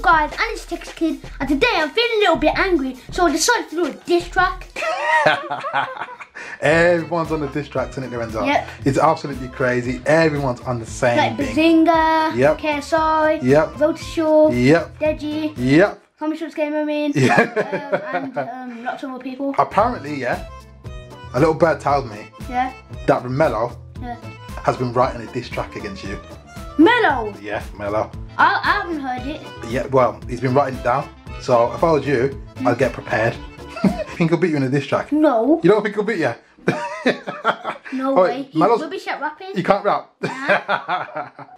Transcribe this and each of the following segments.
guys, and it's Tekkerz Kid, and today I'm feeling a little bit angry, so I decided to do a diss track. Everyone's on the diss track, isn't it, Lorenzo? Yep. It's absolutely crazy. Everyone's on the same Like thing. Behzinga, Yep. KSI, Yep. Rota Shaw, Yep. Deji, Yep. Tommy Schultz Gamer in, Yeah. um, and um, lots of more people. Apparently, yeah, a little bird told me Yeah, that Mello yeah. Has been writing a diss track against you. Mellow! Yeah, Mello. I, I haven't heard it. Yeah, well, he's been writing it down. So if I was you, I'd get prepared. think he'll beat you in a diss track. No, You don't think he'll beat you? no Oh, way. He's Mellow's- rubbish at rapping. You can't rap.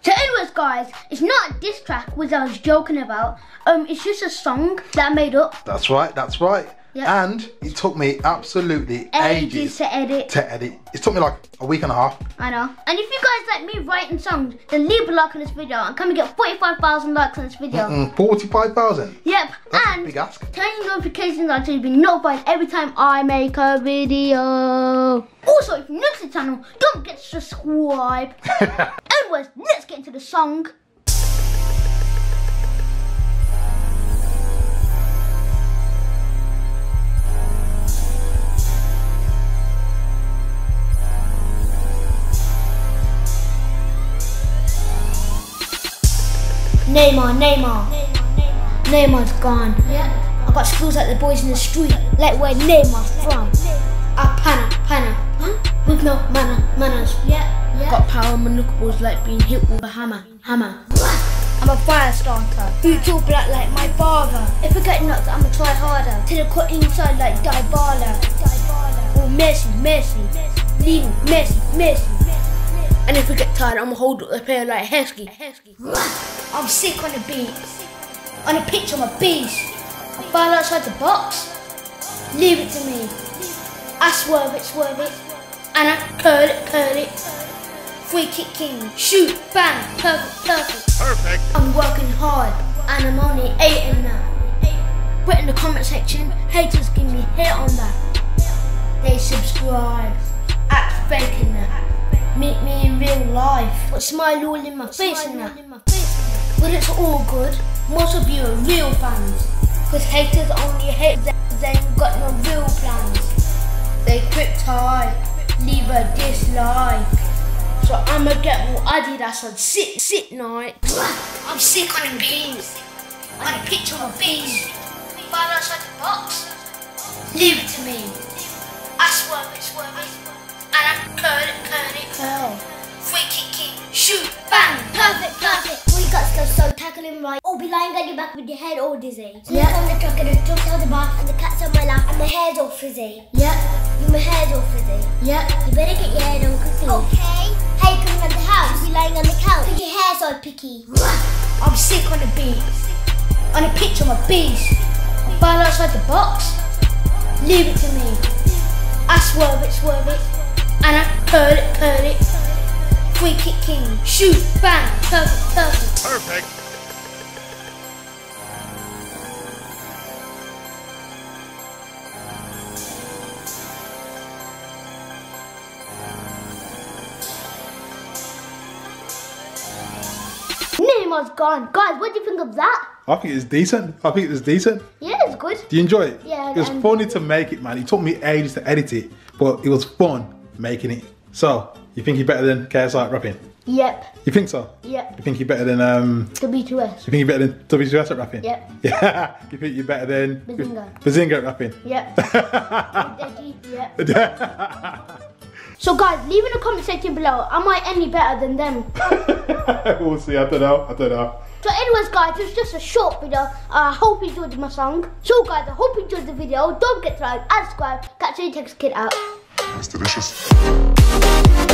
So anyways guys, it's not a diss track which I was joking about. Um, it's just a song that I made up. that's right, that's right. Yeah. And it took me absolutely Ages ages to edit. to edit. It took me like a week and a half. I know. And if you guys like me writing songs, then leave a like on this video and come and get 45,000 likes on this video. Mm, 45,000. Yep. That's and big ask. turn your notifications on so you'll be notified every time I make a video. Also, if you're new to the channel, don't forget to subscribe. Anyways, let's get into the song. Neymar, Neymar. Neymar's gone. Yeah. I got skills like the boys in the street, like where Neymar's from. Ah, a panna, panna, huh? Hmm? With no manner, manners. Yeah, yeah. Got power maneuverable like being hit with a hammer, hammer. I'm a fire starter. Hmm. Boots all black like my father. If I get knocked, I'ma try harder. Till I cut inside like Dybala. Dybala. Oh, Messi, Messi. Leave him, Messi, Messi. And if we get tired, I'ma hold up the player like Heskey. I'm sick on the beat. On the pitch, I'm a beast. I fall outside the box. Leave it to me. I swerve it, swerve it. And I curl it, curl it. Free kick king. Shoot, bang, perfect, perfect. Perfect. I'm working hard and I'm only eight in that. Put in the comment section, haters give me hate on that. They subscribe, At fake in that. Meet me in real life, but smile all in my face in that. But it's all good, most of you are real fans. Cause haters only hate them, they ain't got no real plans. They quick type, leave a dislike. So I'ma get more Adidas on sit sit night. I'm sick on beans. On a picture of beans. Fall outside the box. Leave it to me. I swerve it, swerve it. And I it, curl kick king. Shoot, bang, perfect, perfect. We got stuff so tackling right. Or be lying on your back with your head all dizzy. So Yeah. on the truck and the truck's on the back and the cat's on my lap and my hair's all frizzy. Yeah, my hair's all frizzy. yeah. You better get your hair done quickly. Okay. You coming out the house? You be lying on the couch. Cause your hair's all picky. I'm sick on the beat. On a pitch, I'm a beast. Fall outside the box. Leave it to me. I swerve it, swerve it. And it, curl it. Free kick king. Shoot, bang, perfect, perfect. Perfect. Neymar's gone. Guys, what do you think of that? I think it's decent. I think it was decent. Yeah, it's good. Do you enjoy it? Yeah, It was funny to make it, man. It took me ages to edit it, but it was fun making it. So, you think you're better than KSI at rapping? Yep, You think so? yep. You think you're better than um? W2S. You think you're better than W2S at rapping? Yep. Yeah. you think you're better than Behzinga. Behzinga at rapping? Yep. Yep. So guys, leave in the comment section below. Am I any better than them? we'll see. I don't know. I don't know. So anyways guys, it's just a short video. Uh, I hope you enjoyed my song. So guys, I hope you enjoyed the video. Don't forget to like and subscribe. Catch you next kid out. It's delicious.